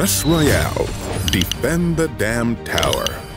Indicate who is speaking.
Speaker 1: Res Royale. Defend the damn tower.